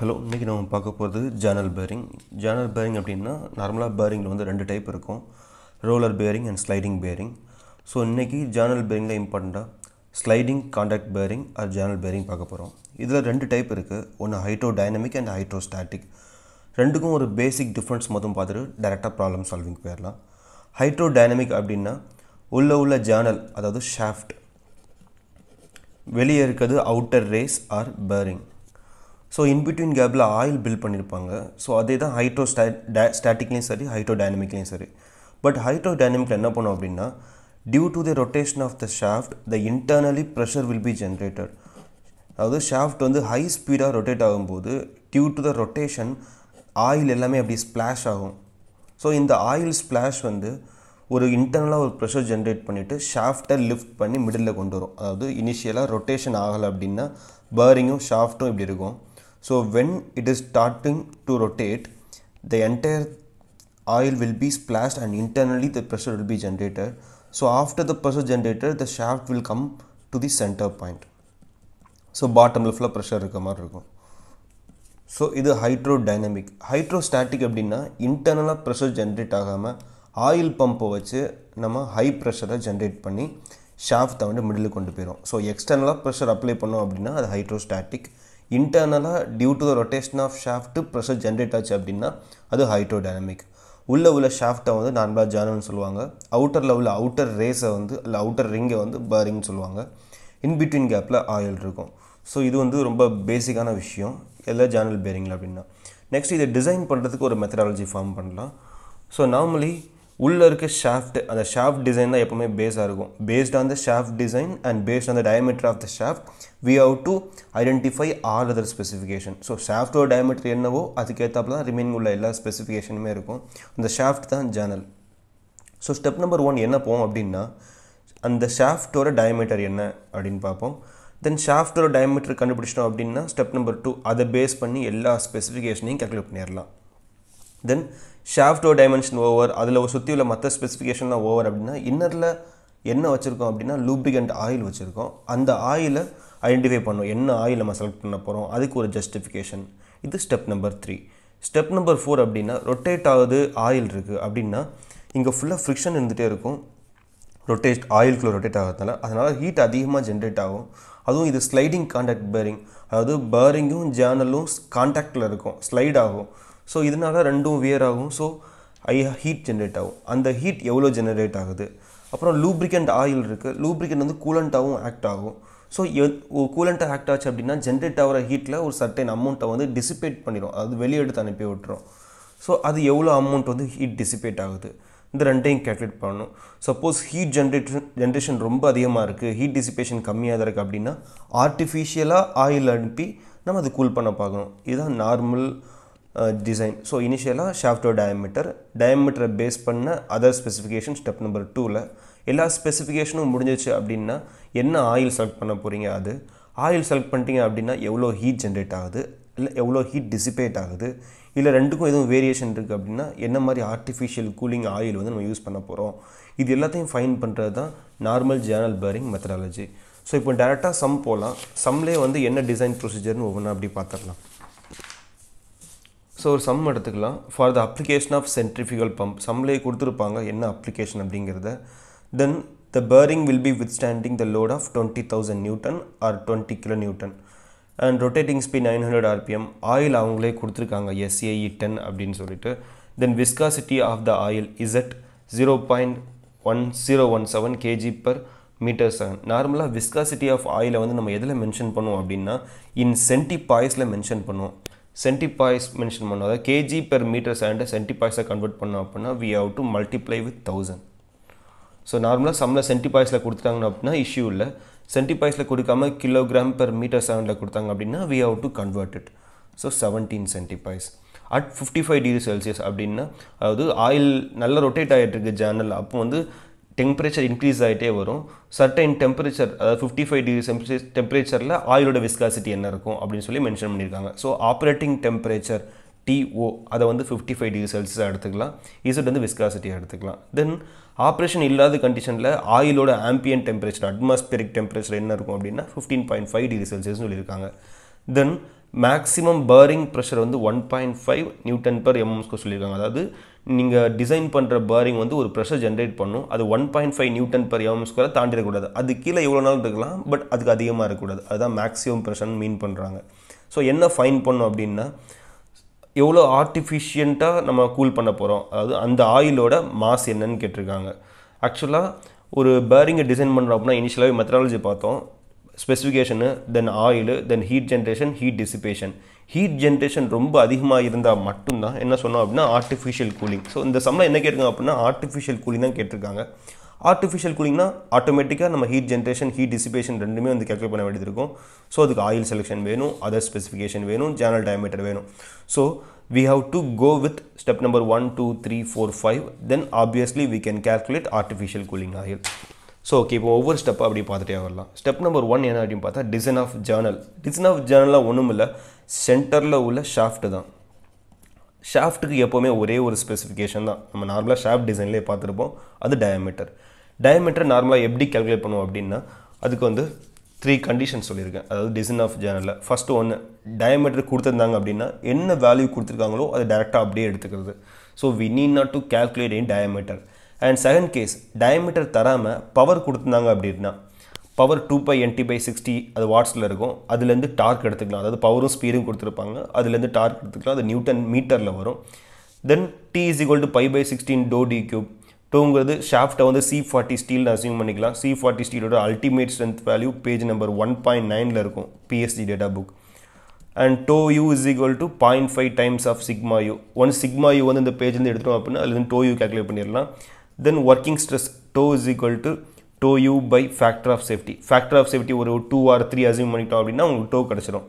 Hello இன்றைக்கி நம்ம பார்க்க போகிறது ஜேனல் பேரிங் ஜேனல் பேரிங் அப்படின்னா நார்மலாக பேரிங்கில் வந்து ரெண்டு டைப் இருக்கும். Roller bearing and sliding bearing so இன்றைக்கி ஜேனல் பேரிங்கில் இம்பார்ட்டண்ட்டாக sliding contact bearing or journal bearing பார்க்க போகிறோம் இதில் ரெண்டு டைப் இருக்குது ஒன்று hydrodynamic and hydrostatic ரெண்டுக்கும் ஒரு பேசிக் டிஃப்ரென்ஸ் மொத்தம் பார்த்துட்டு டேரெக்டாக ப்ராப்ளம் சால்விங் போயிடலாம். ஹைட்ரோ டைனமிக் அப்படின்னா உள்ளே உள்ள ஜேனல் அதாவது ஷாஃப்ட் வெளியே இருக்கிறது outer race or bearing so in between கேப்பில் ஆயில் பில்ட் பண்ணியிருப்பாங்க ஸோ அதே தான் ஹைட்ரோ ஸ்டா ஸ்டாட்டிக்லேயும் சரி ஹைட்ரோ டைனமிக்லேயும் சரி. பட் ஹைட்ரோ டைனமிக்கில் என்ன பண்ணோம் அப்படின்னா due to the rotation of the shaft the internally pressure will be generated அதாவது ஷாஃப்ட் வந்து ஹை ஸ்பீடாக ரொட்டேட் ஆகும்போது due to the rotation oil எல்லாமே அப்படி ஸ்ப்ளாஷ் ஆகும். ஸோ இந்த ஆயில் ஸ்ப்ளாஷ் வந்து ஒரு இன்டர்னலாக ஒரு ப்ரெஷர் ஜென்ரேட் பண்ணிவிட்டு ஷாஃப்டை லிஃப்ட் பண்ணி மிடில் கொண்டு வரும். அதாவது இனிஷியலாக ரொட்டேஷன் ஆகலை அப்படின்னா பேரிங்கும் ஷாஃப்ட்டும் இப்படி இருக்கும். So when it is starting to rotate the entire oil will be splashed and internally the pressure will be generated. So after the pressure generated the shaft will come to the center point. So பாட்டமில் ஃபுல்லாக pressure இருக்க மாதிரி இருக்கும். So இது hydro dynamic hydrostatic அப்படின்னா இன்டர்னலாக pressure generate ஆகாமல் oil பம்பை வச்சு நம்ம ஹை ப்ரெஷரை ஜென்ரேட் பண்ணி ஷாஃப்ட்டை வந்து மிடில் கொண்டு போயிடும் ஸோ எக்ஸ்டர்னலாக ப்ரெஷர் அப்ளை பண்ணோம் அப்படின்னா அது hydrostatic இன்டர்னலாக due to the rotation of shaft pressure generate ஆச்சு அப்படின்னா அது ஹைட்ரோ டைனமிக் உள்ள உள்ள ஷாஃப்ட்டை வந்து நார்மலாக ஜானல்னு சொல்லுவாங்க. அவுட்டரில் உள்ள அவுட்டர் ரேஸை வந்து இல்லை அவுட்டர் ரிங்கை வந்து பேரிங்னு சொல்லுவாங்க. இன்பிட்வீன் கேப்பில் ஆயில் இருக்கும். ஸோ இது வந்து ரொம்ப பேசிக்கான விஷயம். எல்லா ஜேர்னல் பேரிங்கில் அப்படின்னா. நெக்ஸ்ட் இதை டிசைன் பண்ணுறதுக்கு ஒரு மெத்தடாலஜி ஃபார்ம் பண்ணலாம். ஸோ நார்மலி உள்ளே இருக்க ஷாஃப்ட் அந்த ஷாஃப்ட் டிசைன் தான் எப்போவுமே பேஸாக இருக்கும். Based on the shaft design and based on the diameter of the shaft we have to identify all other specification so ஷாஃப்டோட diameter என்னவோ அதுக்கேற்றாப்புல தான் ரிமைனிங் உள்ள எல்லா ஸ்பெசிஃபிகேஷனுமே இருக்கும். அந்த ஷாஃப்ட் தான் journal so step number one என்ன போவோம் அப்படின்னா அந்த ஷாஃப்டோட டயமீட்டர் என்ன அப்படின்னு பார்ப்போம். தென் ஷாஃப்டோட டயமீட்டர் கண்டுபிடிச்சிட்டோம் அப்படின்னா ஸ்டெப் நம்பர் டூ அதை பேஸ் பண்ணி எல்லா ஸ்பெசிஃபிகேஷனையும் கேல்குலேட் பண்ணிடலாம். தென் ஷாஃப்டோ டைமென்ஷன் ஓவர் அதில் சுற்றி உள்ள மற்ற ஸ்பெசிஃபிகேஷன்லாம் ஓவர் அப்படின்னா இன்னரில் என்ன வச்சுருக்கோம் அப்படின்னா லூப்ரிகண்ட் ஆயில் வச்சுருக்கோம். அந்த ஆயிலை ஐடென்டிஃபை பண்ணோம் என்ன ஆயில் நம்ம செலக்ட் பண்ண போகிறோம் அதுக்கு ஒரு ஜஸ்டிஃபிகேஷன் இது step number three step number four அப்படின்னா ரொட்டேட் ஆகுது ஆயில் இருக்குது அப்படின்னா இங்கே ஃபுல்லாக ஃப்ரிக்ஷன் இருந்துகிட்டே இருக்கும். ரொட்டேட் ஆயிலுக்குள்ளே ரொட்டேட் ஆகிறதுனால அதனால் ஹீட் அதிகமாக ஜென்ரேட் ஆகும். அதுவும் இது ஸ்லைடிங் காண்டாக்ட் பேரிங் அதாவது பேரிங்கும் ஜேர்னலும் காண்டாக்டில் இருக்கும். ஸ்லைட் ஆகும். ஸோ இதனால ரெண்டும் வியர் ஆகும். ஸோ ஐ ஹீட் ஜென்ரேட் ஆகும். அந்த ஹீட் எவ்வளோ ஜென்ரேட் ஆகுது? அப்புறம் லூப்ரிகண்ட் ஆயில் இருக்குது லூப்ரிகண்ட் வந்து கூலண்ட்டாகவும் ஆக்ட் ஆகும். ஸோ கூலண்ட்டாக ஆக்ட் ஆச்சு அப்படின்னா ஜென்ரேட் ஆகிற ஹீட்டில் ஒரு சர்டைன் அமௌண்ட்டை வந்து டிசிபேட் பண்ணிடும் அது வெளியெடுத்து அனுப்பி விட்டுரும். ஸோ அது எவ்வளோ அமௌண்ட் வந்து ஹீட் டிசிபேட் ஆகுது? இந்த ரெண்டையும் கேல்குலேட் பண்ணணும். சப்போஸ் ஹீட் ஜென்ரேஷன் ஜென்ரேஷன் ரொம்ப அதிகமாக இருக்குது ஹீட் டிசிபேஷன் கம்மியாக தான் இருக்குது அப்படின்னா ஆர்டிஃபிஷியலாக ஆயில் அனுப்பி நம்ம அது கூல் பண்ண பார்க்கணும். இதுதான் நார்மல் டிசைன் ஸோ இனிஷியலாக ஷாஃப்டோ டயமீட்டர் டயமீட்டரை பேஸ் பண்ண அதர் ஸ்பெசிஃபிகேஷன் ஸ்டெப் நம்பர் டூவில் எல்லா ஸ்பெசிஃபிகேஷனும் முடிஞ்சிச்சு அப்படின்னா என்ன ஆயில் செலக்ட் பண்ண போகிறீங்க அது? ஆயில் செலக்ட் பண்ணிட்டீங்க அப்படின்னா எவ்வளோ ஹீட் ஜென்ரேட் ஆகுது? இல்லை எவ்வளோ ஹீட் டிசிபேட் ஆகுது? இல்லை ரெண்டுக்கும் எதுவும் வேரியேஷன் இருக்குது அப்படின்னா என்ன மாதிரி ஆர்டிஃபிஷியல் கூலிங் ஆயில் வந்து நம்ம யூஸ் பண்ண போகிறோம் இது எல்லாத்தையும் ஃபைன் பண்ணுறது தான் normal journal bearing methodology so இப்போ டேரெக்டாக சம் போகலாம் சம்லேயே வந்து என்ன டிசைன் ப்ரொசீஜர்னு ஒவ்வொன்றா அப்படி பார்த்துடலாம் ஸோ ஒரு சம் எடுத்துக்கலாம். For the application of centrifugal pump சம்லேயே கொடுத்துருப்பாங்க என்ன அப்ளிகேஷன் அப்படிங்கிறத. Then the bearing will be withstanding the load of twenty thousand newton or twenty kilo newton and rotating speed nine hundred rpm oil அவங்களே கொடுத்துருக்காங்க SAE ten அப்படின்னு சொல்லிட்டு. Then viscosity of the oil Z zero point one zero one seven kg per metre seven நார்மலாக viscosity of ஆயிலை வந்து நம்ம எதில் mention பண்ணுவோம் அப்படின்னா இன் சென்டி பாய்ஸில் மென்ஷன் பண்ணுவோம். சென்டிபாய்ஸ் மென்ஷன் பண்ணோம். அதாவது கேஜி பெர் மீட்டர் செவன்ட்டை சென்டிபாய்ஸை கன்வெர்ட் பண்ணோம் அப்படின்னா we have to multiply with thousand so நார்மலாக சம்மில் சென்டிபாய்ஸில் கொடுத்துட்டாங்க கொடுத்தாங்க அப்படின்னா இஷ்யூ இல்லை. சென்டிபாய்ஸில் கொடுக்காம கிலோகிராம் பெர் மீட்டர் செவனில் கொடுத்தாங்க அப்படின்னா we have to convert it so seventeen centipoise at fifty five degree Celsius அப்படின்னா அதாவது ஆயில் நல்லா ரொட்டேட் ஆகிட்டு இருக்கு ஜேர்னல் அப்போ வந்து டெம்பரேச்சர் இன்க்ரீஸ் ஆகிட்டே வரும். சர்டைன் டெம்பரேச்சர் அதாவது ஃபிஃப்டி ஃபைவ் டிகிரி டெம்பரேச்சரில் ஆயிலோட விஸ்காசிட்டி என்ன இருக்கும் அப்படின்னு சொல்லி மென்ஷன் பண்ணியிருக்காங்க. ஸோ ஆப்ரேட்டிங் டெம்பரேச்சர் டிஓ அதை வந்து ஃபிஃப்டி ஃபைவ் டிகிரி செல்சியஸாக எடுத்துக்கலாம். இசட் வந்து விஸ்காசிட்டியாக எடுத்துக்கலாம். தென் ஆப்ரேஷன் இல்லாத கண்டிஷனில் ஆயிலோட ஆம்பியன் டெம்பரேச்சர் அட்மாஸ்பியரிக் டெம்பரேச்சர் என்ன இருக்கும் அப்படின்னா ஃபிஃப்டீன் பாயிண்ட் ஃபைவ் டிகிரி செல்சியஸ்னு சொல்லியிருக்காங்க. தென் மேக்ஸிமம் பேரிங் ப்ரெஷர் வந்து one point five newton per எம்எம்ஸ்க்கு சொல்லியிருக்காங்க. அதாவது நீங்கள் டிசைன் பண்ணுற பேரிங் வந்து ஒரு ப்ரெஷர் ஜென்ரேட் பண்ணும். அது one point five newton per M square தாண்டிடக்கூடாது அது கீழே எவ்வளோ நாள் இருக்கலாம் பட் அதுக்கு அதிகமாக இருக்கக்கூடாது. அதுதான் மேக்ஸிமம் ப்ரெஷர்னு மீன் பண்ணுறாங்க ஸோ என்ன ஃபைன் பண்ணும் அப்படின்னா எவ்வளோ ஆர்டிஃபிஷியண்ட்டாக நம்ம கூல் பண்ண போகிறோம் அதாவது அந்த ஆயிலோட மாஸ் என்னன்னு கேட்டிருக்காங்க. ஆக்சுவலாக ஒரு பேரிங்கை டிசைன் பண்ணுறோம் அப்படின்னா இனிஷியலாகவே மெத்தடாலஜி பார்த்தோம். Specification then oil then heat generation heat dissipation heat generation ரொம்ப அதிகமாக இருந்தால் மட்டும்தான். என்ன சொன்னோம் அப்படின்னா ஆர்டிஃபிஷியல் கூலிங் ஸோ இந்த சம்மில் என்ன கேட்டிருக்காங்க அப்படின்னா ஆர்டிஃபிஷியல் கூலிங் தான் கேட்டிருக்காங்க. ஆர்டிஃபிஷியல் கூலிங்னா ஆட்டோமேட்டிக்காக நம்ம ஹீட் ஜென்ரேஷன் ஹீட் டிசிபேஷன் ரெண்டுமே வந்து கேல்குலேட் பண்ண வேண்டியது இருக்கும். ஸோ அதுக்கு ஆயில் செலெக்ஷன் வேணும் அதர் ஸ்பெசிஃபிகேஷன் வேணும் ஜேனல் டயமீட்டர் வேணும். So we have to go with step number 1 2 3 4 5 then obviously we can calculate artificial cooling oil. So okay இப்போ ஒவ்வொரு ஸ்டெப்பாக அப்படி பார்த்துட்டே வரலாம். ஸ்டெப் நம்பர் ஒன் என்ன அப்படின்னு பார்த்தா design of journal design of ஜேர்னலாக ஒன்றும் இல்லை சென்டரில் உள்ள ஷாஃப்ட்டு தான். ஷாஃப்ட்டுக்கு எப்போவுமே ஒரே ஒரு ஸ்பெசிஃபிகேஷன் தான். நம்ம நார்மலாக ஷாஃப்ட் டிசைன்லேயே பார்த்துருப்போம். அது டயமீட்டர் டயமீட்டர் நார்மலாக எப்படி கால்குலேட் பண்ணுவோம் அப்படின்னா அதுக்கு வந்து த்ரீ கண்டிஷன் சொல்லியிருக்கேன். அதாவது டிசைன் ஆஃப் ஜேனலில் ஃபஸ்ட்டு ஒன்று டயமீட்டர் கொடுத்துருந்தாங்க அப்படின்னா என்ன வேல்யூ கொடுத்துருக்காங்களோ அதை டேரெக்டாக அப்படியே எடுத்துக்கிறது. So we need not to calculate in diameter and second case diameter தராமல் பவர் கொடுத்துருந்தாங்க அப்படின்னா power two pi N T by sixty அது வாட்ஸில் இருக்கும். அதுலேருந்து டார்க் எடுத்துக்கலாம். அதாவது பவரும் ஸ்பீடும் கொடுத்துருப்பாங்க. அதுலேருந்து டார்க் எடுத்துக்கலாம். அது நியூட்டன் மீட்டரில் வரும். Then T is equal to pi by sixteen tau D cube டூங்கிறது ஷாஃப்ட்டை வந்து சி ஃபார்ட்டி ஸ்டீல்னு அசியூம் பண்ணிக்கலாம். C forty ஸ்டீலோட ultimate strength value page number one point நைனில் இருக்கும். PST data book and tau U is equal to point five times of sigma U one sigma U வந்து இந்த பேஜ்லேருந்து எடுத்துட்டோம் அப்படின்னா அதுலேருந்து டோ யூ கேல்குலேட் பண்ணிடலாம். Then working stress tau is equal to tau U by factor of safety factor of safety ஒரு two or three assume பண்ணிட்டோம் அப்படின்னா உங்களுக்கு டோ கிடச்சிரும்.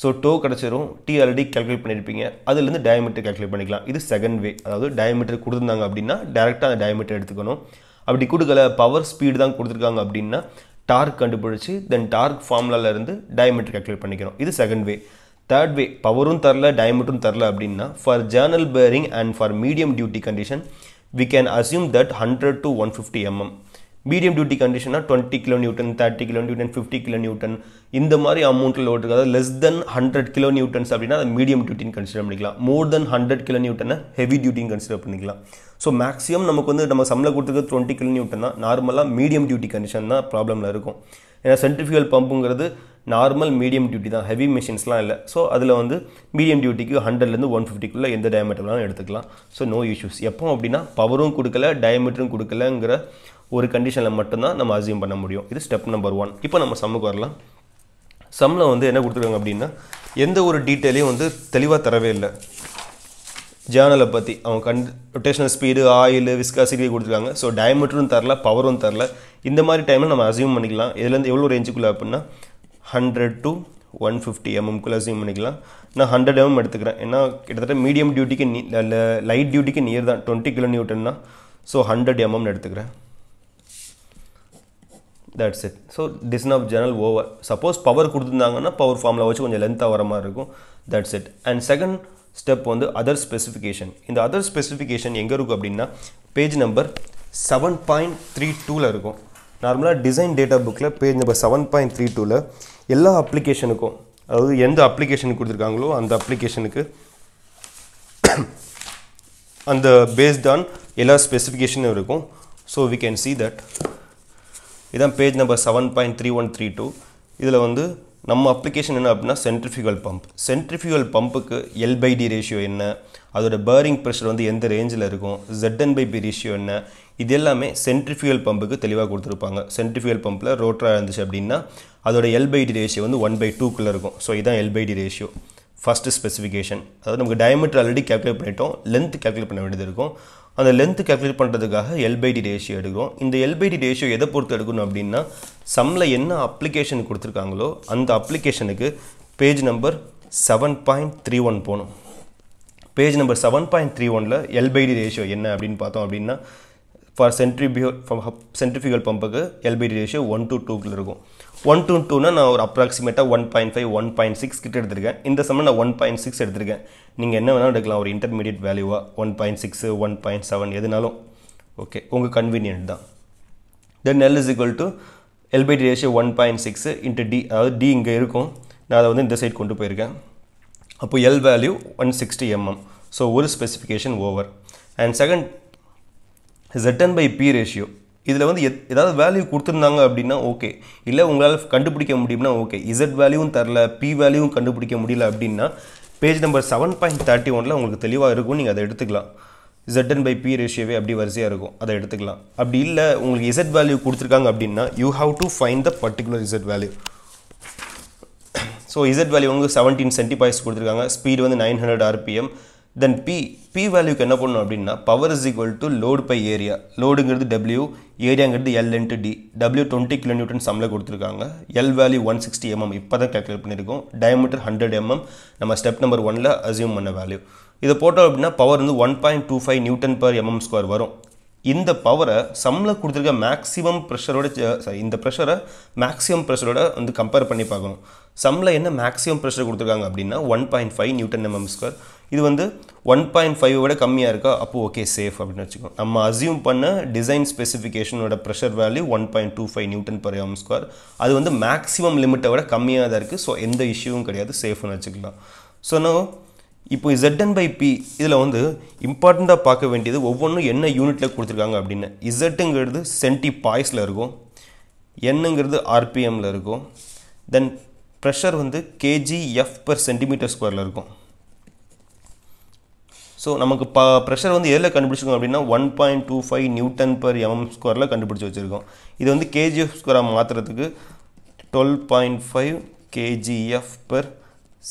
ஸோ டோ கிடச்சிரும். டி ஆல்ரெடி கேல்குலேட் பண்ணியிருப்பீங்க அதுலேருந்து டயமீட்டர் கேல்குலேட் பண்ணிக்கலாம். இது செகண்ட் வே அதாவது டயமீட்டர் கொடுத்துருந்தாங்க அப்படின்னா டேரெக்டாக அந்த டயமீட்டர் எடுத்துக்கணும். அப்படி கொடுக்கல பவர் ஸ்பீடு தான் கொடுத்துருக்காங்க அப்படின்னா டார்க் கண்டுபிடிச்சி தென் டார்க் ஃபார்முலாலேருந்து டயமீட்டர் கேல்குலேட் பண்ணிக்கணும் இது செகண்ட் வே தேர்ட் வே பவரும் தரல டயமீட்டரும் தரல அப்படின்னா for journal bearing and for medium duty condition we can assume that hundred to one fifty MM medium duty கண்டிஷனா twenty kilo newton thirty kilo newton fifty kilo newton இந்த மாதிரி அமௌண்ட்டில் லோட் இருக்குது அதாவது less than hundred kilo newtons அப்படின்னா அதை medium டியூட்டின்னு consider பண்ணிக்கலாம். More than hundred kilo நியூட்டனை ஹெவி டியூட்டின்னு கன்சிடர் பண்ணிக்கலாம். ஸோ மேக்ஸிமம் நமக்கு வந்து நம்ம சம்பளம் கொடுத்துருக்க டுவெண்ட்டி கிலோ நியூட்டன் தான். நார்மலாக மீடியம் டியூட்டி கண்டிஷன் தான் ப்ராப்ளமில் இருக்கும். ஏன்னா சென்ட்ரிஃபியூல் பம்புங்கிறது நார்மல் மீடியம் டியூட்டி தான். ஹெவி மிஷின்ஸ்லாம் இல்லை. ஸோ அதில் வந்து மீடியம் டியூட்டிக்கு ஹண்ட்ரட்லேருந்து ஒன் ஃபிஃப்டிக்குள்ளே எந்த டயமீட்டர்லாம் எடுத்துக்கலாம். ஸோ நோ இஷ்யூஸ் எப்போ அப்படின்னா பவரும் கொடுக்கல டயமீட்டரும் கொடுக்கலங்கிற ஒரு கண்டிஷனில் மட்டும்தான் நம்ம அசியூம் பண்ண முடியும். இது ஸ்டெப் நம்பர் ஒன் இப்போ நம்ம சம்முக்கு வரலாம். சம்மில் வந்து என்ன கொடுத்துருக்காங்க அப்படின்னா எந்த ஒரு டீட்டெயிலையும் வந்து தெளிவாக தரவே இல்லை. ஜேர்னலை பற்றி அவங்க கண் ரொட்டேஷனல் ஸ்பீடு ஆயில் விஸ்காசிட்டி கொடுத்துருக்காங்க. ஸோ டயமீட்டரும் தரல பவரும் தரல. இந்த மாதிரி டைமில் நம்ம அசியூம் பண்ணிக்கலாம். இதுலேருந்து எவ்வளோ ரேஞ்சுக்குள்ளே அப்படின்னா ஹண்ட்ரட் டு ஒன் ஃபிஃப்டி எம்எம்குள்ளே அசியூம் பண்ணிக்கலாம். நான் ஹண்ட்ரட் எம்எம் எடுத்துக்கிறேன். ஏன்னா கிட்டத்தட்ட மீடியம் டியூட்டிக்கு நீ லைட் டியூட்டிக்கு நியர் தான். டுவெண்ட்டி கிலோ நியூட்டன்னா ஸோ ஹண்ட்ரட் எம்எம்னு எடுத்துக்கிறேன். That's it so design of journal over suppose power கொடுத்துருந்தாங்கன்னா பவர் ஃபார்மில் வச்சு கொஞ்சம் லென்த்தாக வர மாதிரி இருக்கும். That's it and second step வந்து அதர் ஸ்பெசிஃபிகேஷன் இந்த அதர் ஸ்பெசிஃபிகேஷன் எங்கே இருக்கும் அப்படின்னா page number seven point three டூவில் இருக்கும். நார்மலாக டிசைன் டேட்டா புக்கில் page number seven point three டூவில் எல்லா அப்ளிகேஷனுக்கும் அதாவது எந்த அப்ளிகேஷனுக்கு கொடுத்துருக்காங்களோ அந்த அப்ளிகேஷனுக்கு அந்த பேஸ்ட் ஆன் எல்லா ஸ்பெசிஃபிகேஷனும் இருக்கும். So we can see that இதான் page number seven point three one three two இதில் வந்து நம்ம அப்ளிகேஷன் என்ன அப்படின்னா சென்ட்ரிஃபியூகல் பம்ப் சென்ட்ரிஃபியூகல் பம்புக்கு எல் பை டி ரேஷியோ என்ன? அதோட பேரிங் ப்ரெஷர் வந்து எந்த ரேஞ்சில் இருக்கும்? ஜெட்என் பை பி ரேஷியோ என்ன? இது எல்லாமே சென்ட்ரிஃபியூல் பம்புக்கு தெளிவாக கொடுத்துருப்பாங்க. சென்ட்ரிஃபியூகல் பம்பில் ரோட்டராக இருந்துச்சு அப்படின்னா அதோட எல் பை டி ரேஷியோ வந்து ஒன் பை டூக்குள்ளே இருக்கும். ஸோ இதுதான் L by D ratio first specification அதாவது நமக்கு டயமீட்டர் ஆல்ரெடி கேல்குலேட் பண்ணிட்டோம். லென்த் கேல்குலேட் பண்ண வேண்டியது இருக்கும். அந்த லென்த்து கேல்குலேட் பண்ணுறதுக்காக எல்பைடி ரேஷியோ எடுக்கிறோம். இந்த எல்பைடி ரேஷியோ எதை பொறுத்து எடுக்கணும் அப்படின்னா சம்மில் என்ன அப்ளிகேஷன் கொடுத்துருக்காங்களோ அந்த அப்ளிகேஷனுக்கு page number seven point three one போகணும். Page number seven point three ஒனில் எல்பைடி ரேஷியோ என்ன அப்படின்னு பார்த்தோம் அப்படின்னா for சென்ட்ரிபியூ centrifugal பம்புக்கு L by D ratio one to டூக்கில் இருக்கும். ஒன் டூ டூனா நான் ஒரு அப்ராக்சிமேட்டாக one point five one point six கிட்ட எடுத்திருக்கேன். இந்த சமயம் நான் ஒன் பாயிண்ட் சிக்ஸ் எடுத்திருக்கேன். நீங்கள் என்ன வேணாலும் எடுக்கலாம். ஒரு இன்டர்மீடியட் வேல்யூவாக one point six one point seven எதுனாலும். ஓகே உங்கள் கன்வீனியன்ட் தான். Then L is equal to L by D ratio one point six into D அதாவது டி இங்கே இருக்கும். நான் அதை வந்து இந்த சைட் கொண்டு போயிருக்கேன். அப்போ L value one sixty mm so ஒரு ஸ்பெசிஃபிகேஷன் ஓவர் அண்ட் செகண்ட் ஜெட்டன் பை பி ரேஷியோ இதில் வந்து எத் ஏதாவது வேல்யூ கொடுத்துருந்தாங்க அப்படின்னா ஓகே இல்லை உங்களால் கண்டுபிடிக்க முடியும்னா ஓகே இசட் வேல்யூவும் தரல பி வேல்யூவும் கண்டுபிடிக்க முடியல அப்படின்னா page number seven point thirty ஒனில் உங்களுக்கு தெளிவாக இருக்கும். நீங்கள் அதை எடுத்துக்கலாம். இசட்டன் பை பி ரேஷியோவே அப்படி வரிசையாக இருக்கும். அதை எடுத்துக்கலாம். அப்படி இல்லை உங்களுக்கு இசட் வேல்யூ கொடுத்துருக்காங்க அப்படின்னா you have to find the particular Z value so Z value வந்து செவன்டீன் சென்டிபாய்ஸ் கொடுத்துருக்காங்க. ஸ்பீடு வந்து nine hundred RPM then P P வேல்யூக்கு என்ன பண்ணணும் அப்படின்னா power is equal to load by area லோடுங்கிறது W ஏரியாங்கிறது L into D W twenty kilo newton சம்மில் கொடுத்துருக்காங்க. L value one sixty mm இப்போ தான் கேல்குலேட் பண்ணியிருக்கோம். டயமீட்டர் ஹண்ட்ரட் எம்எம் நம்ம ஸ்டெப் நம்பர் ஒனில் அசியூம் பண்ண வேல்யூ இதை போட்டோம் அப்படின்னா பவர் வந்து one point two five newton per mm square வரும். இந்த பவரை சம்மில் கொடுத்துருக்க மேக்ஸிமம் ப்ரெஷரோட சாரி இந்த ப்ரெஷரை மேக்ஸிமம் ப்ரெஷரோட வந்து கம்பேர் பண்ணி பார்க்கணும். சம்மில் என்ன மேக்ஸிமம் ப்ரெஷர் கொடுத்துருக்காங்க அப்படின்னா one point five newton mm square இது வந்து ஒன் பாயிண்ட் ஃபைவ் விட கம்மியாக இருக்கா? அப்போ ஓகே சேஃப் அப்படின்னு வச்சுக்கோ நம்ம அசியூம் பண்ண design ஸ்பெசிஃபிகேஷனோட pressure value one point two five newton per M square அது வந்து மேக்ஸிமம் லிமிட்டை விட கம்மியாக தான் இருக்குது ஸோ எந்த இஷ்யூவும் கிடையாது. சேஃப்னு வச்சுக்கலாம். ஸோ நான் இப்போ இசட்டன் பை பி இதில் வந்து இம்பார்ட்டண்ட்டாக பார்க்க வேண்டியது ஒவ்வொன்றும் என்ன யூனிட்டில் கொடுத்துருக்காங்க அப்படின்னு. இசட்டுங்கிறது சென்டி பாய்ஸில் இருக்கும். என்னங்கிறது ஆர்பிஎம்மில் இருக்கும். தென் ப்ரெஷர் வந்து கேஜி எஃப் பர் சென்டிமீட்டர் ஸ்கொயரில் இருக்கும். ஸோ நமக்கு ப ப்ரெஷர் வந்து எதில் கண்டுபிடிச்சிருக்கோம் அப்படின்னா one point two five newton per mm ஸ்கொயரில் கண்டுபிடிச்சி வச்சுருக்கோம். இது வந்து கேஜிஎஃப் ஸ்கொயராக மாற்றுறதுக்கு twelve point five KGF per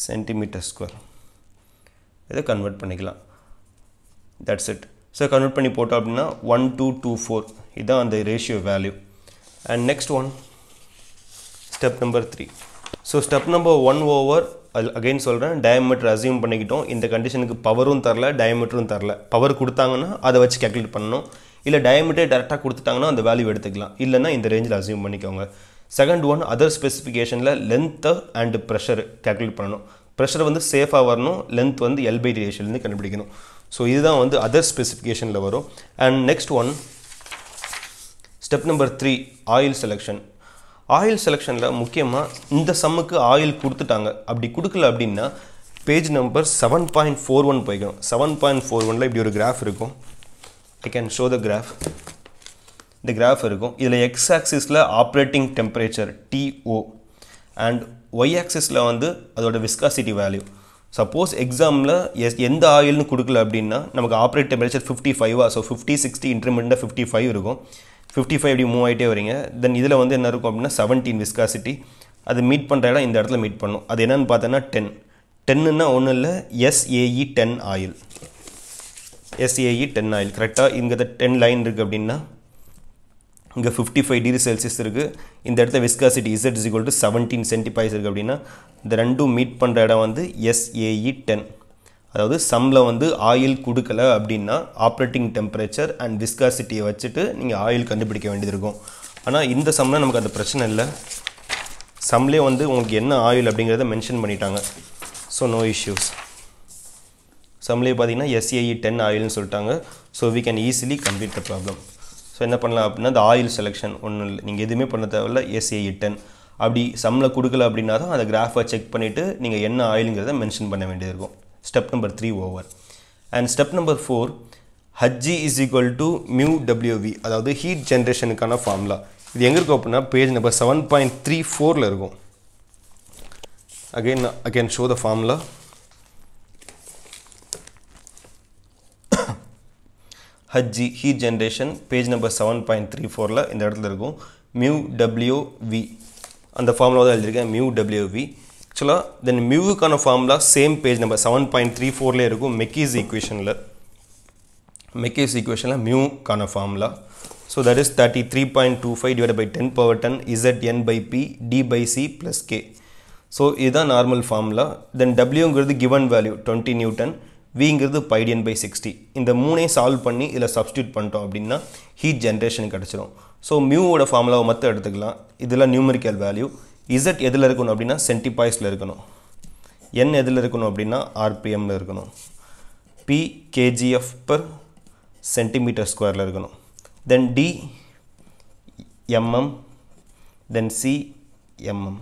centimetre square இதை கன்வெர்ட் பண்ணிக்கலாம். தட்ஸ் இட் ஸோ கன்வெர்ட் பண்ணி போட்டோம் அப்படின்னா ஒன் டூ டூ ஃபோர் இதுதான் அந்த ratio value and next one step number three so step number one over அது அகைன் சொல்கிறேன் டயமீட்டர் அசியூம் பண்ணிக்கிட்டோம். இந்த கண்டிஷனுக்கு பவரும் தரல டயமீட்டரும் தரல. பவர் கொடுத்தாங்கன்னா அதை வச்சு கேல்குலேட் பண்ணணும். இல்லை டயமீட்டர் டேரெக்டாக கொடுத்துட்டாங்கன்னா அந்த வேல்யூ எடுத்துக்கலாம். இல்லைன்னா இந்த ரேஞ்சில் அசியூம் பண்ணிக்கோங்க. செகண்ட் ஒன் அதர் ஸ்பெசிஃபிகேஷனில் லென்த்து அண்ட் ப்ரெஷர் கேல்குலேட் பண்ணணும். ப்ரெஷர் வந்து சேஃபாக வரணும் லென்த் வந்து எல் பை ரேஷியோலேருந்து கண்டுபிடிக்கணும். ஸோ இதுதான் வந்து அதர் ஸ்பெசிஃபிகேஷனில் வரும். And next one step number three oil selection oil செலெக்ஷனில் முக்கியமாக இந்த சம்முக்கு ஆயில் கொடுத்துட்டாங்க. அப்படி கொடுக்கல அப்படின்னா page number seven point four one போய்க்கணும். Seven point four ஒனில் இப்படி ஒரு கிராஃப் இருக்கும். I can show the graph இந்த கிராஃப் இருக்கும். இதில் X ஆக்சிஸில் operating temperature TO and Y ஆக்சிஸில் வந்து அதோட விஸ்காசிட்டி வேல்யூ சப்போஸ் எக்ஸாமில் எஸ் எந்த ஆயில்னு கொடுக்கல அப்படின்னா நமக்கு operate temperature fifty ஃபைவா so fifty sixty இன்டர்மீடியாக ஃபிஃப்டி ஃபைவ் இருக்கும். ஃபிஃப்டி ஃபைவ் இப்படி மூவ் ஆகிட்டே வரீங்க. தென் இதில் வந்து என்ன இருக்கும் அப்படின்னா செவன்டீன் விஸ்காசிட்டி அது மீட் பண்ணுற இடம் இந்த இடத்துல மீட் பண்ணும். அது என்னென்னு பார்த்தோன்னா டென் டென்னுன்னா ஒன்றும் இல்லை SAE ten oil SAE ten oil கரெக்டாக இங்கே டென் லைன் இருக்குது அப்படின்னா இங்கே ஃபிஃப்டி ஃபைவ் டிகிரி செல்சியஸ் இருக்குது இந்த இடத்துல viscosity Z is equal to seventeen centipoise இருக்குது அப்படின்னா இந்த ரெண்டும் மீட் பண்ணுற இடம் வந்து எஸ்ஏஇ டென் அதாவது சம்மில் வந்து ஆயில் கொடுக்கல அப்படின்னா ஆப்ரேட்டிங் டெம்பரேச்சர் அண்ட் விஸ்காசிட்டியை வச்சுட்டு நீங்கள் ஆயில் கண்டுபிடிக்க வேண்டியது இருக்கும். ஆனால் இந்த சம்மில் நமக்கு அந்த பிரச்சனை இல்லை. சம்லேயே வந்து உங்களுக்கு என்ன ஆயில் அப்படிங்கிறத மென்ஷன் பண்ணிட்டாங்க. ஸோ நோ இஷ்யூஸ் சம்லேயே பார்த்தீங்கன்னா எஸ்ஏஇ டென் ஆயில்னு சொல்லிட்டாங்க. So we can easily complete the problem so என்ன பண்ணலாம் அப்படின்னா இந்த ஆயில் செலெக்ஷன் ஒன்றும் இல்லை நீங்கள் எதுவுமே பண்ண தேவையில்ல எஸ்ஏ இட்டன் அப்படி சம்மில் கொடுக்கல அப்படின்னா தான் அந்த கிராஃபை செக் பண்ணிவிட்டு நீங்கள் என்ன ஆயிலுங்கிறத மென்ஷன் பண்ண வேண்டியது இருக்கும் step number three over and step number four H g is equal to mu W V அதாவது ஹீட் ஜென்ரேஷனுக்கான ஃபார்முலா இது எங்கே இருக்கும் அப்படின்னா page number seven point three ஃபோரில் இருக்கும். Again again show the formula H g heat generation page number seven point three ஃபோரில் இந்த இடத்துல இருக்கும். Mu W V. அந்த ஃபார்முலா தான் எழுதியிருக்கேன். Mu W V. ஆக்சுவலாக then மியூவுக்கான formula same page number seven point three ஃபோர்லேயே இருக்கும். மெக்கீஸ் ஈக்குவேஷனில் மெக்கீஸ் ஈக்குவேஷனில் மியூக்கான formula so that is thirty three point two five divide by ten power ten Z N by P D by C plus K so இதுதான் normal formula then டபிள்யூங்கிறது given value twenty newton விங்கிறது pi D N by sixty இந்த மூணையும் solve பண்ணி இதில் substitute பண்ணிட்டோம் அப்படின்னா heat generation கிடச்சிரும். So மியூவோட ஃபார்முலாவை மட்டும் எடுத்துக்கலாம். இதெல்லாம் நியூமரிக்கல் வேல்யூ இசட் எதில் இருக்கணும் அப்படின்னா சென்டிபாய்ஸில் இருக்கணும். என் எதில் இருக்கணும் அப்படின்னா ஆர்பிஎம்மில் இருக்கணும். பி கேஜிஎஃப் பர் சென்டிமீட்டர் ஸ்கொயரில் இருக்கணும். Then D mm then C mm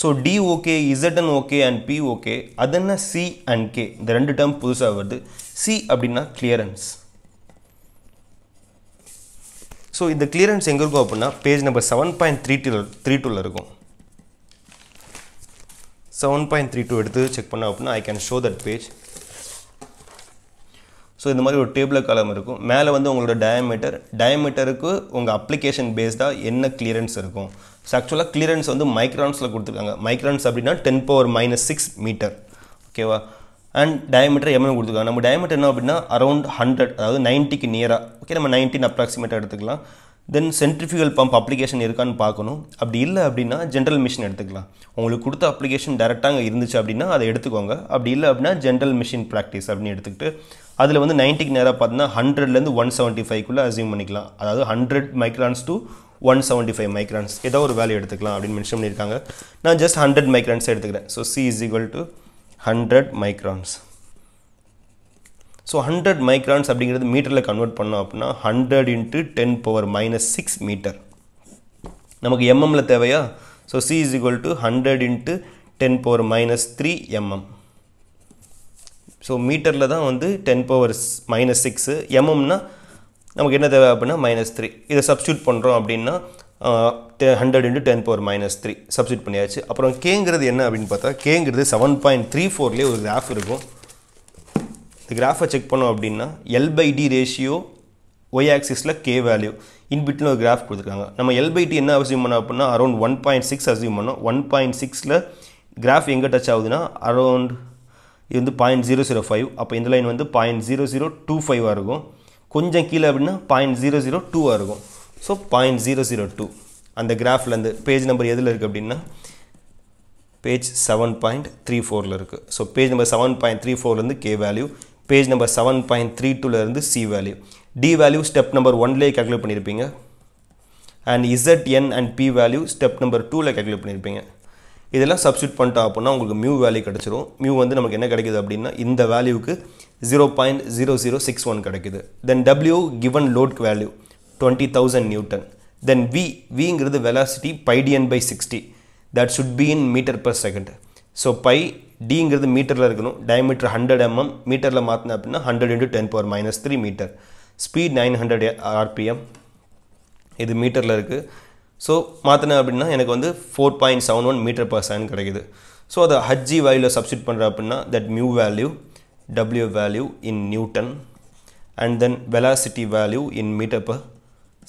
so D okay Z N okay and P okay அது என்ன சி அண்ட் கே இந்த ரெண்டு டேர்ம் புதுசாக வருது. சி அப்படின்னா கிளியரன்ஸ் ஸோ இந்த கிளியரன்ஸ் எங்கே இருக்கும் அப்படின்னா page number seven point three two three டூவில் இருக்கும். செவன் பாயிண்ட் த்ரீ டூ எடுத்து செக் பண்ண அப்படின்னா I can show that page so இந்த மாதிரி ஒரு டேபிள் காலம் இருக்கும். மேலே வந்து உங்களோட டயமீட்டர் டயமீட்டருக்கு உங்கள் அப்ளிகேஷன் பேஸ்டாக என்ன கிளியரன்ஸ் இருக்கும். ஸோ ஆக்சுவலாக கிளியரன்ஸ் வந்து மைக்ரான்ஸில் கொடுத்துருக்காங்க. மைக்ரான்ஸ் அப்படின்னா ten power minus six metre ஓகேவா அண்ட் டயமீட்டர் எம்எம் கொடுத்துருக்காங்க. நம்ம டயமீட்டர் என்ன அப்படின்னா அரௌண்ட் ஹண்ட்ரட் அதாவது நைன்ட்டிக்கு நியராக ஓகே நம்ம நைன்டீன் அப்ராக்சிமேட்டாக எடுத்துக்கலாம். தென் சென்ட்ரிஃபியூகல் பம்ப் அப்ளிகேஷன் இருக்கான்னு பார்க்கணும். அப்படி இல்லை அப்படின்னா ஜென்ரல் மிஷின் எடுத்துக்கலாம். உங்களுக்கு கொடுத்த அப்ளிகேஷன் டேரெக்டாக அங்கே இருந்துச்சு அப்படின்னா அதை எடுத்துக்கோங்க. அப்படி இல்லை அப்படின்னா ஜென்ரல் மிஷின் ப்ராக்டிஸ் அப்படின்னு எடுத்துக்கிட்டு அதில் வந்து நைன்ட்டிக்கு நேராக பார்த்தீங்கன்னா ஹண்ட்ரட்லேருந்து ஒன் செவன்ட்டி ஃபைவ்க்குள்ளே அசியூம் பண்ணிக்கலாம். அதாவது hundred microns to one seventy five microns ஏதோ ஒரு வேல்யூ எடுத்துக்கலாம் அப்படின்னு மென்ஷன் பண்ணியிருக்காங்க. நான் ஜஸ்ட் ஹண்ட்ரட் மைக்ரான்ஸ் எடுத்துக்கிறேன். So C is equal to hundred microns so hundred microns அப்படிங்கிறது மீட்டரில் கன்வெர்ட் பண்ணோம் அப்படின்னா hundred into ten power minus six metre நமக்கு எம்எம்மில் தேவையா? So C is equal to hundred into ten power minus three mm so மீட்டரில் தான் வந்து டென் பவர் மைனஸ் சிக்ஸு எம்எம்னா நமக்கு என்ன தேவை அப்படின்னா மைனஸ் த்ரீ இதை சப்ஸ்டியூட் பண்ணுறோம் அப்படின்னா hundred into ten power minus three substitute பண்ணியாச்சு. அப்புறம் கேங்கிறது என்ன அப்படின்னு பார்த்தா கேங்கிறது செவன் பாயிண்ட் த்ரீ ஃபோர்லேயே ஒரு கிராஃப் இருக்கும். இந்த கிராஃபை செக் பண்ணோம் அப்படின்னா L by D ratio Y ஆக்சிஸில் K value இன்பிட்னு ஒரு கிராஃப் கொடுத்துருக்காங்க. நம்ம எல் பை டி என்ன அசியூம் பண்ணோம் அப்படின்னா around one point six assume பண்ணோம். ஒன் பாயிண்ட் சிக்ஸில் கிராஃப் எங்கே டச் ஆகுதுன்னா அரௌண்ட் இது வந்து பாயிண்ட் ஜீரோ ஜீரோ ஃபைவ் அப்போ இந்த லைன் வந்து பாயிண்ட் ஜீரோ ஜீரோ டூ ஃபைவாக இருக்கும். கொஞ்சம் கீழே அப்படின்னா பாயிண்ட் ஜீரோ ஜீரோ டூவாக இருக்கும். So point zero zero two அந்த கிராஃப்லேருந்து பேஜ் நம்பர் எதில் இருக்குது அப்படின்னா பேஜ் செவன் பாயிண்ட் த்ரீ ஃபோரில் இருக்குது so page number seven point three ஃபோர்லேருந்து K value page number seven point three டூலேருந்து C value D value step number ஒன்லேயே calculate பண்ணியிருப்பீங்க and Z N and P value step number டூவில் calculate பண்ணியிருப்பீங்க இதெல்லாம் substitute பண்ணிட்டோம் அப்படின்னா உங்களுக்கு மியூ வேல்யூ கிடச்சிரும். Mu வந்து நமக்கு என்ன கிடைக்குது அப்படின்னா இந்த வேல்யூக்கு zero point zero zero six one கிடைக்குது. Then W given load value twenty thousand newton then V விங்கிறது velocity pi D N by sixty that should be in metre per second so by டிங்கிறது மீட்டரில் இருக்கணும். Diameter hundred MM மீட்டரில் மாற்றின அப்படின்னா hundred into ten power minus three metre speed nine hundred RPM இது மீட்டரில் இருக்குது so மாற்றினேன் அப்படின்னா எனக்கு வந்து four point seven one metre per second கிடைக்குது. ஸோ அதை ஹஜ்ஜி வேல்யூவில் சப்ஸ்டியூட் பண்ணுற அப்படின்னா that mu value W value in newton and then velocity value in metre per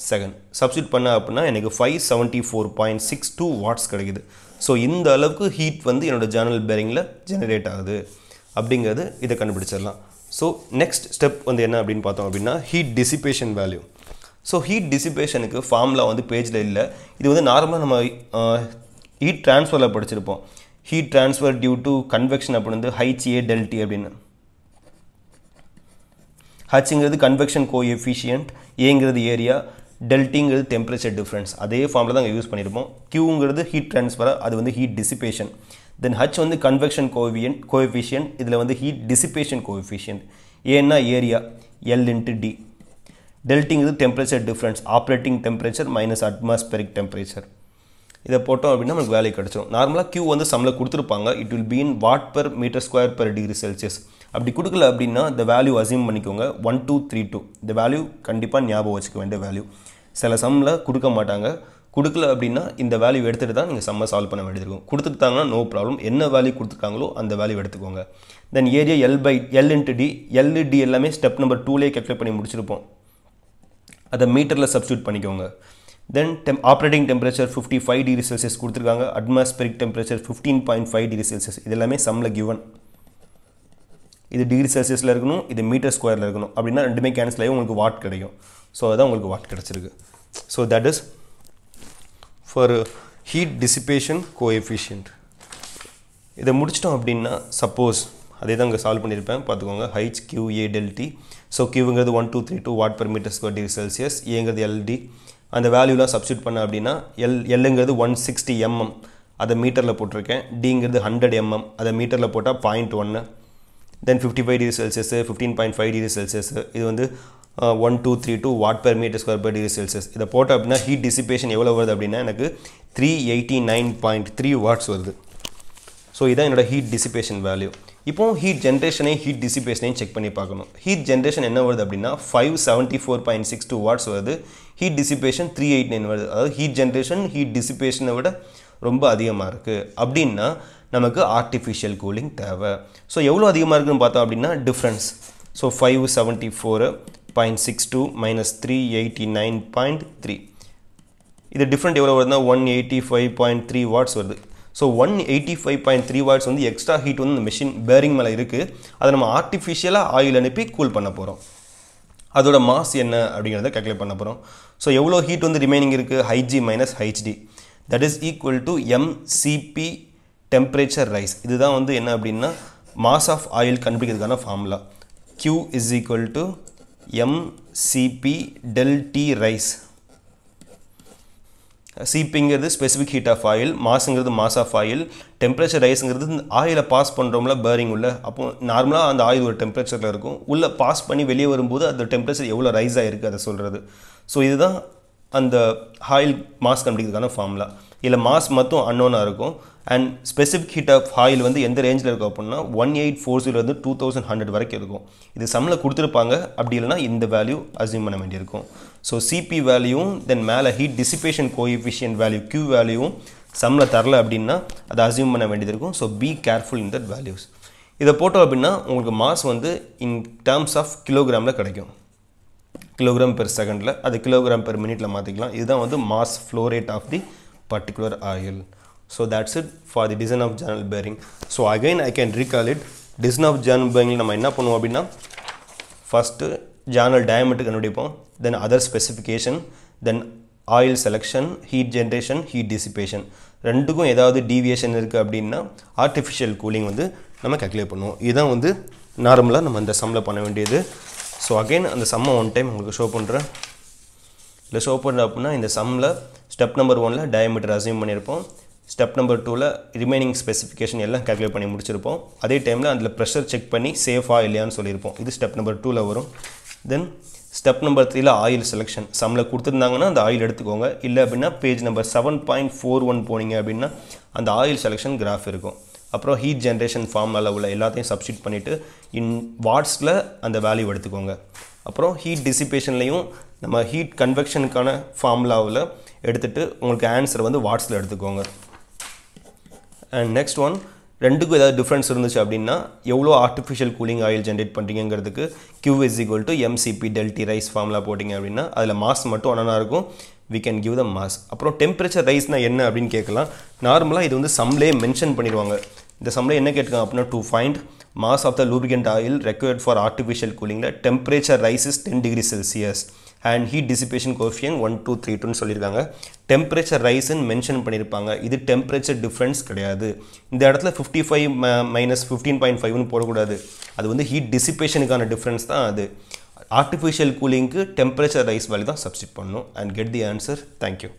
second substitute பண்ண அப்படின்னா எனக்கு five seventy four point six two watts கிடைக்குது. So இந்த அளவுக்கு ஹீட் வந்து என்னோடய ஜேர்னல் பேரிங்கில் ஜெனரேட் ஆகுது. அப்படிங்கிறது இதை கண்டுபிடிச்சிடலாம். ஸோ நெக்ஸ்ட் ஸ்டெப் வந்து என்ன அப்படின்னு பார்த்தோம் அப்படின்னா heat dissipation value so heat டிசிபேஷனுக்கு formula வந்து பேஜில் இல்லை. இது வந்து நார்மலாக நம்ம ஹீட் ட்ரான்ஸ்ஃபரில் படிச்சிருப்போம். Heat transfer due to convection அப்படின்னு வந்து ஹைச்ஏ டெல்டி அப்படின்னு. ஹச்ங்கிறது கன்வெக்ஷன் கோ எஃபிஷியன்ட் ஏங்கிறது ஏரியா டெல்டிங்கிறது டெம்பரேச்சர் டிஃப்ரென்ஸ் அதே ஃபார்மில் தான் யூஸ் பண்ணியிருப்போம் கியூங்கிறது ஹீட் ட்ரான்ஸ்ஃபர் அது வந்து ஹீட் டிசிபேஷன் தென் ஹச் வந்து கன்வெக்ஷன் கோவியன் கோஎஃபிஷியன்ட் இதில் வந்து ஹீட் டிசிபேஷன் கோஎஃபிஷியன்ட் ஏன்னா area L into D டெல்டிங்கிறது temperature difference operating temperature minus atmospheric temperature இதை போட்டோம் அப்படின்னா நமக்கு வேலை கிடச்சிடும் நார்மலாக கியூ வந்து சம்மில் கொடுத்துருப்பாங்க. It will been watt per metre square per degree Celsius அப்படி கொடுக்கல அப்படின்னா இந்த வேல்யூ அசியூம் பண்ணிக்கோங்க. ஒன் டூ த்ரீ டூ இந்த வேல்யூ கண்டிப்பாக ஞாபகம் வச்சுக்க வேண்டிய வேல்யூ சில சம்மில் கொடுக்க மாட்டாங்க. கொடுக்கல அப்படின்னா இந்த வேல்யூ எடுத்துகிட்டு தான் நீங்கள் சம்மை சால்வ் பண்ண வேண்டியது இருக்கும். கொடுத்துட்டாங்கன்னா நோ ப்ராப்ளம் என்ன வேல்யூ கொடுத்துருக்காங்களோ அந்த வேல்யூ எடுத்துக்கோங்க. Then area L by L into D L D எல்லாமே ஸ்டெப் நம்பர் டூலேயே கேல்குலேட் பண்ணி முடிச்சிருப்போம். அதை மீட்டரில் சப்ஸ்டியூட் பண்ணிக்கோங்க. Then டெம் operating temperature fifty five degree Celsius கொடுத்துருக்காங்க. Atmospheric temperature fifteen point five degree Celsius இது எல்லாமே சம்மில் கிவன் இது டிகிரி செல்சியஸில் இருக்கணும் இது மீட்டர் ஸ்கொயரில் இருக்கணும். அப்படின்னா ரெண்டுமே கேன்சல் ஆகி உங்களுக்கு வாட் கிடைக்கும். ஸோ அதுதான் உங்களுக்கு வாட் கிடச்சிருக்கு. So that is for heat dissipation coefficient இதை முடிச்சிட்டோம் அப்படின்னா சப்போஸ் அதே தான் இங்கே சால்வ் பண்ணியிருப்பேன். பார்த்துக்கோங்க H Q A delta T so கியூங்கிறது one two three two watt per metre square degree Celsius ஏங்கிறது எல்டி அந்த வேல்யூலாம் சப்ஸ்டியூட் பண்ண அப்படின்னா எல் எல்லுங்கிறது ஒன் சிக்ஸ்டி எம்எம் அதை மீட்டரில் போட்டிருக்கேன். டிங்கிறது ஹண்ட்ரட் எம்எம் அதை மீட்டரில் போட்டால் பாயிண்ட் ஒன்று then fifty five degree Celsius fifteen point five degree Celsius இது வந்து one two three two watt per metre square per degree Celsius இதை போட்டோம் அப்படின்னா ஹீட் டிசிபேஷன் எவ்வளோ வருது அப்படின்னா எனக்கு three eighty nine point three watts வருது. ஸோ இதான் என்னோட ஹீட் டிசிபேஷன் வேல்யூ இப்போ ஹீட் ஜென்ரேஷனையும் ஹீட் டிசிபேஷனையும் செக் பண்ணி பார்க்கணும். ஹீட் ஜென்ரேஷன் என்ன வருது அப்படின்னா five seventy four point six two watts வருது. Heat dissipation three eight nine வருது. அதாவது ஹீட் ஜென்ரேஷன் ஹீட் டிசிபேஷனை விட ரொம்ப அதிகமாக இருக்குது அப்படின்னா நமக்கு ஆர்டிஃபிஷியல் கூலிங் தேவை. ஸோ எவ்வளோ அதிகமாக இருக்குதுன்னு பார்த்தோம் அப்படின்னா difference so five seventy four point six two minus three eighty nine point three இது டிஃப்ரெண்ட் எவ்வளோ வருதுன்னா one eighty five point three watts வருது. So one eighty five point three watts வந்து எக்ஸ்ட்ரா ஹீட் வந்து இந்த மிஷின் பேரிங் மேலே இருக்குது அதை நம்ம ஆர்டிஃபிஷியலாக ஆயில் அனுப்பி கூல் பண்ண போகிறோம் அதோட மாஸ் என்ன அப்படிங்கிறத கேல்குலேட் பண்ண போகிறோம் ஸோ எவ்வளோ ஹீட் வந்து ரிமைனிங் இருக்குது HG minus HD that is equal to MCP temperature rise இதுதான் வந்து என்ன அப்படின்னா mass of oil கண்டுபிடிக்கிறதுக்கான formula Q is equal to MCP del T rise சிபிங்கிறது specific heat of oil மாஸுங்கிறது மாஸ் ஆஃப் ஆயில் டெம்பரேச்சர் ரைஸுங்கிறது ஆயிலை pass பண்ணுறோம்ல bearing உள்ள. அப்போ நார்மலாக அந்த ஆயில் ஒரு டெம்பரேச்சரில் இருக்கும். உள்ளே பாஸ் பண்ணி வெளியே வரும்போது அந்த டெம்பரேச்சர் எவ்வளோ ரைஸ் ஆகிருக்கு அதை சொல்கிறது ஸோ இதுதான் அந்த ஹாயில் மாஸ் கண்டுபிடிக்கிறதுக்கான ஃபார்முலா இதில் மாஸ் மட்டும் அன்னோனாக இருக்கும். And specific heat of oil வந்து எந்த ரேஞ்சில் இருக்கும் அப்படின்னா ஒன் எயிட் ஃபோர் ஜீரோலேருந்து டூ தௌசண்ட் ஹண்ட்ரட் வரைக்கும் இருக்கும். இது சம்மில் கொடுத்துருப்பாங்க. அப்படி இல்லைனா இந்த வேல்யூ அசியூம் பண்ண வேண்டியிருக்கும். ஸோ சிபி வேல்யூவும் தென் மேலே heat dissipation coefficient value Q வேல்யூவும் சம்மில் தரல அப்படின்னா அதை அசியூம் பண்ண வேண்டியது இருக்கும் so be careful in that values இதை போட்டோம் அப்படின்னா உங்களுக்கு மாஸ் வந்து இன் டேர்ம்ஸ் ஆஃப் கிலோகிராமில் கிடைக்கும். கிலோகிராம் பெர் செகண்டில் அது கிலோகிராம் பெர் மினிட்ல மாற்றிக்கலாம் இதுதான் வந்து mass flow rate of the particular oil so that's it for the design of journal bearing so again I can recall it design of journal பேரிங்கில் நம்ம என்ன பண்ணுவோம் அப்படின்னா ஃபஸ்ட்டு ஜேர்னல் டயமீட்டர் கண்டுபிடிப்போம் then other specification then oil selection heat generation heat dissipation ரெண்டுக்கும் ஏதாவது deviation இருக்குது அப்படின்னா artificial cooling வந்து நம்ம கேல்குலேட் பண்ணுவோம். இதுதான் வந்து நார்மலாக நம்ம இந்த சம்மில் பண்ண வேண்டியது. ஸோ அகைன் அந்த சம்மை ஒன் டைம் உங்களுக்கு ஷோ பண்ணுறேன் இல்லை ஷோ பண்ணுற அப்படின்னா இந்த சம்மில் ஸ்டெப் நம்பர் ஒனில் டயமீட்டர் அசியூம் பண்ணியிருப்போம் ஸ்டெப் நம்பர் டூவில் ரிமைனிங் ஸ்பெசிஃபிகேஷன் எல்லாம் கேல்குலேட் பண்ணி முடிச்சிருப்போம். அதே டைமில் அதில் ப்ரெஷர் செக் பண்ணி சேஃபாக இல்லையான்னு சொல்லியிருப்போம் இது ஸ்டெப் நம்பர் டூவில் வரும். தென் ஸ்டெப் நம்பர் த்ரீல ஆயில் செலெக்ஷன் சம்மில் கொடுத்துருந்தாங்கன்னா அந்த ஆயில் எடுத்துக்கோங்க. இல்லை அப்படின்னா page number seven point four one போனீங்க அப்படின்னா அந்த ஆயில் செலெக்ஷன் கிராஃப் இருக்கும். அப்புறம் ஹீட் ஜென்ரேஷன் ஃபார்முலாவில் உள்ள எல்லாத்தையும் சப்ஸ்டியூட் பண்ணிவிட்டு இன் வாட்ஸில் அந்த வேல்யூ எடுத்துக்கோங்க. அப்புறம் ஹீட் டிசிபேஷன்லையும் நம்ம ஹீட் கன்வெக்ஷனுக்கான ஃபார்முலாவில் எடுத்துகிட்டு உங்களுக்கு ஆன்சர் வந்து வாட்ஸில் எடுத்துக்கோங்க. அண்ட் நெக்ஸ்ட் ஒன் ரெண்டுக்கும் ஏதாவது டிஃப்ரென்ஸ் இருந்துச்சு அப்படின்னா எவ்வளோ artificial cooling oil generate பண்ணுறீங்கிறதுக்கு Q is equal to MCP del T rise formula போட்டிங்க அப்படின்னா அதில் மாஸ் மட்டும் ஒன்றா இருக்கும். We can give the mass அப்புறம் டெம்பரேச்சர் ரைஸ்னால் என்ன அப்படின்னு கேட்கலாம். நார்மலாக இது வந்து சம்லேயே மென்ஷன் பண்ணிடுவாங்க. இந்த சம்மில் என்ன கேட்டுக்காங்க அப்படின்னா to find mass of the lubricant oil required for artificial கூலிங்கில் temperature rises ten degree Celsius and heat dissipation coefficient one two three டூன்னு சொல்லியிருக்காங்க. டெம்பரேச்சர் ரைஸ்ன்னு மென்ஷன் பண்ணியிருப்பாங்க. இது டெம்பரேச்சர் டிஃப்ரென்ஸ் கிடையாது. இந்த இடத்துல fifty five minus fifteen point ஃபைவ்னு போடக்கூடாது. அது வந்து ஹீட் டிசிபேஷனுக்கான டிஃப்ரென்ஸ் தான் அது. ஆர்டிஃபிஷியல் கூலிங்க்கு டெம்பரேச்சர் ரைஸ் வேல்யூ தான் சப்ஸ்டிட் பண்ணணும். And get the answer thank you